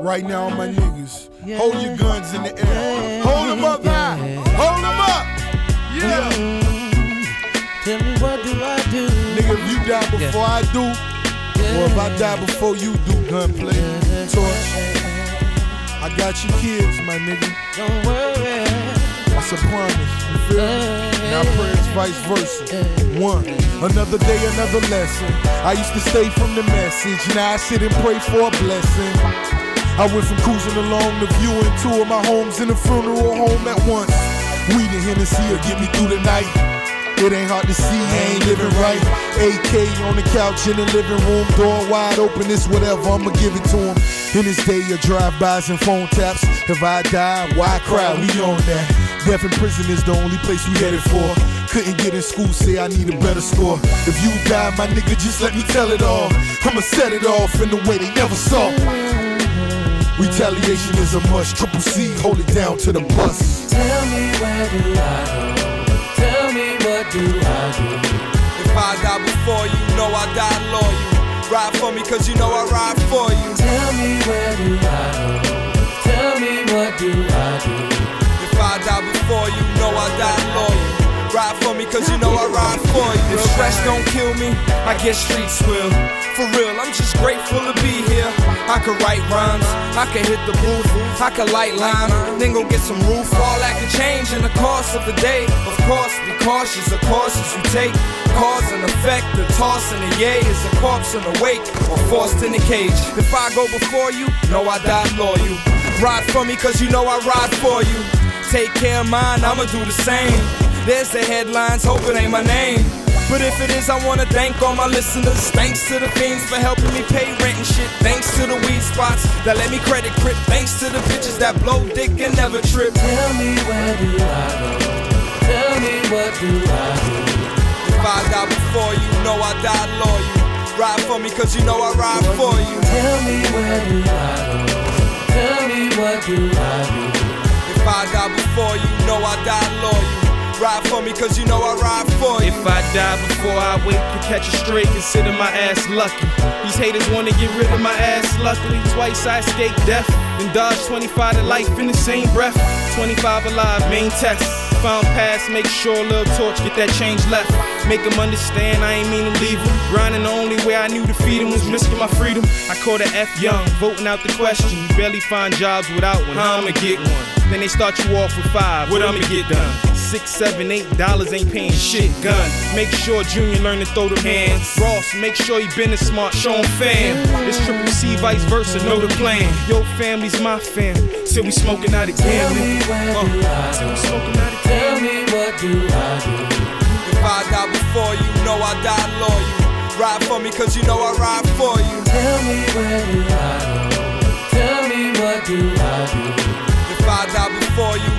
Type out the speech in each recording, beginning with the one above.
Right now, my niggas, hold your guns in the air. Hold them up high. Hold them up. Yeah. Tell me what do I do? Nigga, if you die before I do, or if I die before you do, gunplay, torch. I got you kids, my nigga. Don't worry. That's a promise. You feel me? Now pray it's vice versa. One, another day, another lesson. I used to stay from the message. Now I sit and pray for a blessing. I went from cruising along to viewing two of my homes in a funeral home at once. Weed and Hennessy will get me through the night. It ain't hard to see, I ain't living right. AK on the couch in the living room, door wide open, it's whatever, I'ma give it to him. In this day of drive-bys and phone taps, if I die, why cry? We on that. Death in prison is the only place we headed for. Couldn't get in school, say I need a better score. If you die, my nigga, just let me tell it all. I'ma set it off in the way they never saw. Retaliation is a must. Triple C, hold it down to the bus. Tell me where do I go? Tell me what do I do? If I die before you, know I die loyal. Ride for me, cause you know I ride for you. Tell me where do I go? Tell me what do I do? If I die before you, know I die loyal. Ride for me, cause you know I ride for you. If stress don't kill me, I guess streets will. For real, I'm just grateful to be here. I could write rhymes, I could hit the booth, I could light lime, then go get some roof. All that could change in the course of the day. Of course, be cautious of courses you take. Cause and effect, the toss and the yay is a corpse in the wake or forced in a cage. If I go before you, know I die loyal. Ride for me, cause you know I ride for you. Take care of mine, I'ma do the same. There's the headlines, hope it ain't my name. But if it is, I wanna thank all my listeners. Thanks to the fiends for helping me pay rent and shit. Thanks to the weed spots that let me credit grip. Thanks to the bitches that blow dick and never trip. Tell me where do I go? Tell me what do I do? If I die before you, know I die loyal. Ride for me, cause you know I ride for you. Tell me where do I go? Tell me what do I do? If I die before you, know I die loyal. Ride for me, cause you know I ride for you. If I die before I wake to catch a stray, consider my ass lucky. These haters wanna get rid of my ass, luckily. Twice I escaped death, then dodged 25 to life in the same breath. 25 alive, main test. Found pass, make sure Lil Torch get that change left. Make them understand I ain't mean to leave them. Grinding the only way I knew to feed them was risking my freedom. I called it F young, voting out the question. You barely find jobs without one. How I'ma get one? Then they start you off with five. What I'ma get done? Six, seven, eight dollars ain't paying shit. Gun. Make sure Junior learn to throw them hands. Ross, make sure he been a smart, show him fam. This triple C, vice versa, know the plan. Yo, family's my fam. Till we smoking out again. Tell me nigga. where Uh, do I till we smoking out again. Tell me what do I do? If I die before you, know I die loyal. Ride for me, cause you know I ride for you. Tell me where do I go? Tell me what do I do? If I die before you,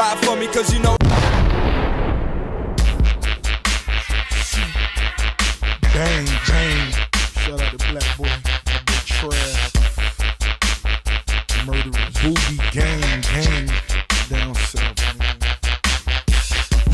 Ride for me, cause you know. Bang, bang. Shout out to Black Boy, big Trav. Murderers, boogie, gang, gang. Down south, man.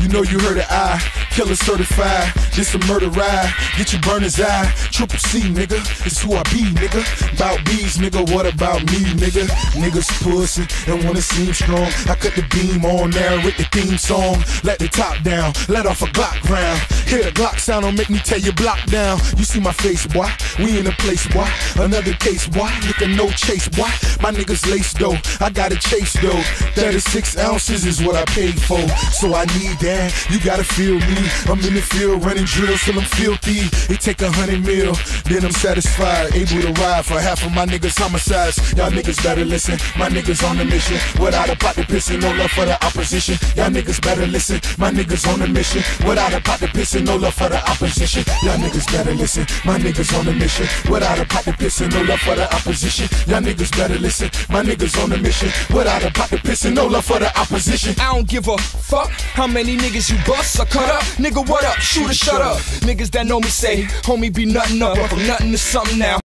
You know you heard it, I, killer certified. This a murder ride, get your burner's eye. Triple C, nigga, it's who I be, nigga. About bees, nigga, what about me, nigga? Niggas pussy and wanna seem strong. I cut the beam on there with the theme song. Let the top down, let off a Glock round. Hear the Glock sound, don't make me tell you block down. You see my face, boy, we in a place, boy. Another case, boy, looking no chase, boy. My niggas lace though, I gotta chase though. 36 ounces is what I paid for, so I need that. You gotta feel me. I'm in the field running drills till I'm filthy. It take a hundred mil, then I'm satisfied. Able to ride for half of my niggas' homicides. Y'all niggas better listen. My niggas on a mission. Without a pot to pissing, no love for the opposition. Y'all niggas better listen. My niggas on a mission. Without a pot to pissing, no love for the opposition. Y'all niggas better listen. My niggas on a mission. Without a pot to pissing, no love for the opposition. Y'all niggas better listen. My niggas on a mission. Without a pot to pissing, no love for the opposition. I don't give a fuck how many niggas you bust or cut up. Nigga, what up? Shoot or shut up. Niggas that know me say, homie be nothing up. From nothing to something now.